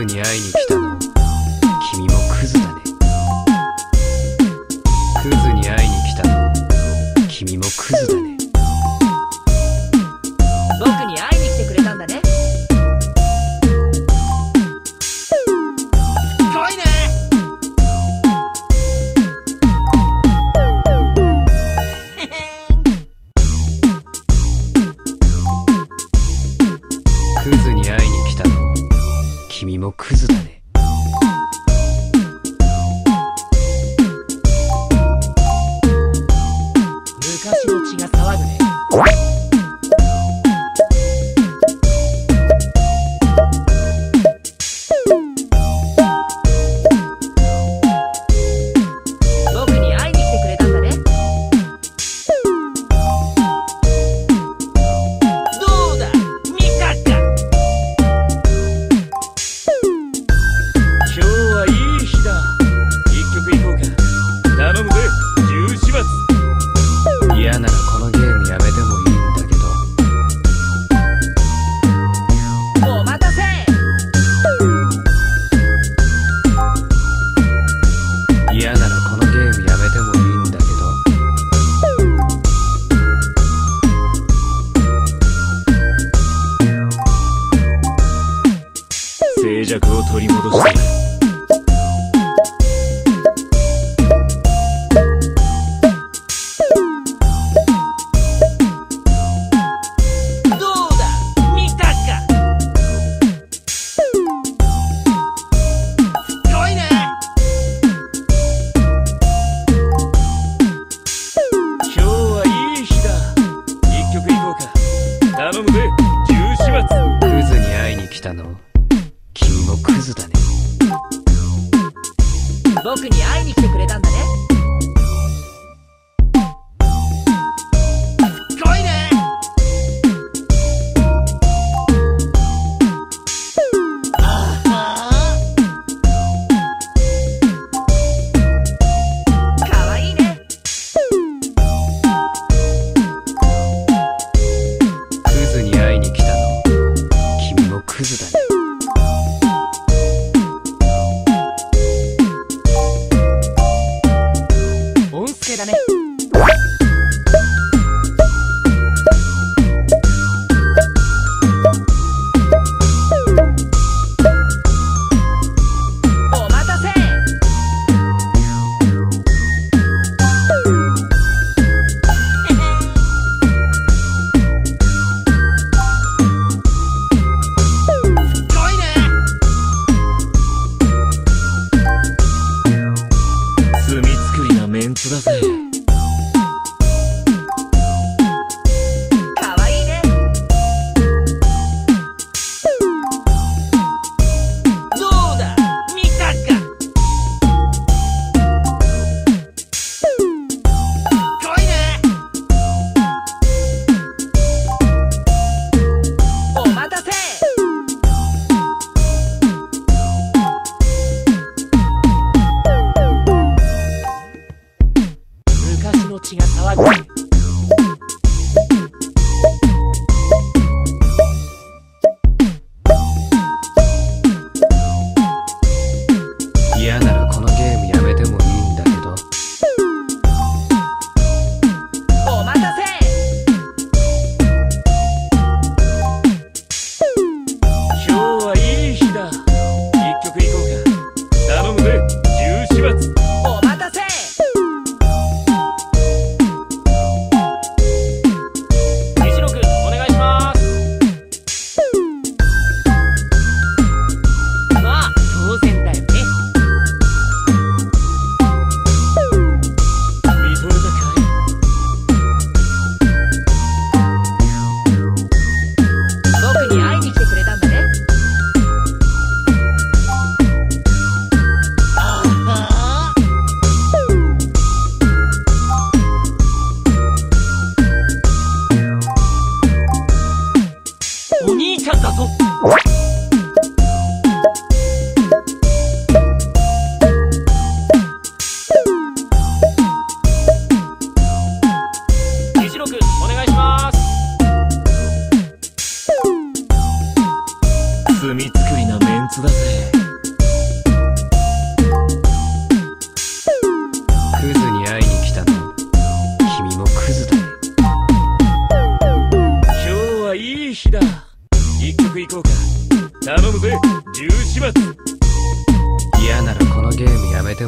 ズに会いに来た。昔の血がしてくれたんだね。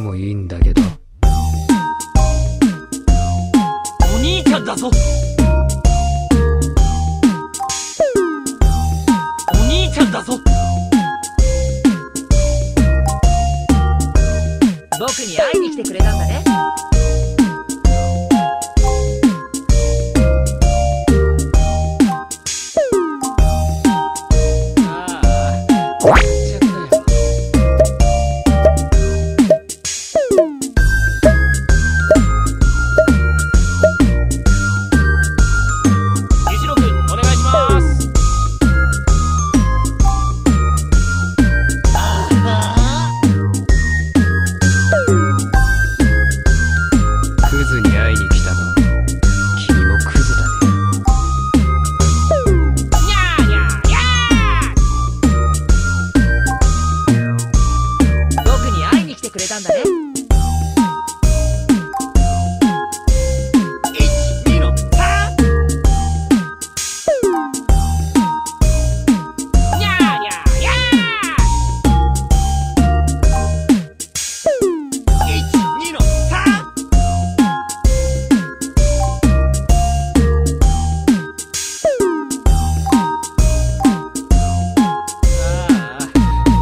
もいいんだけど。お兄ちゃんだぞ。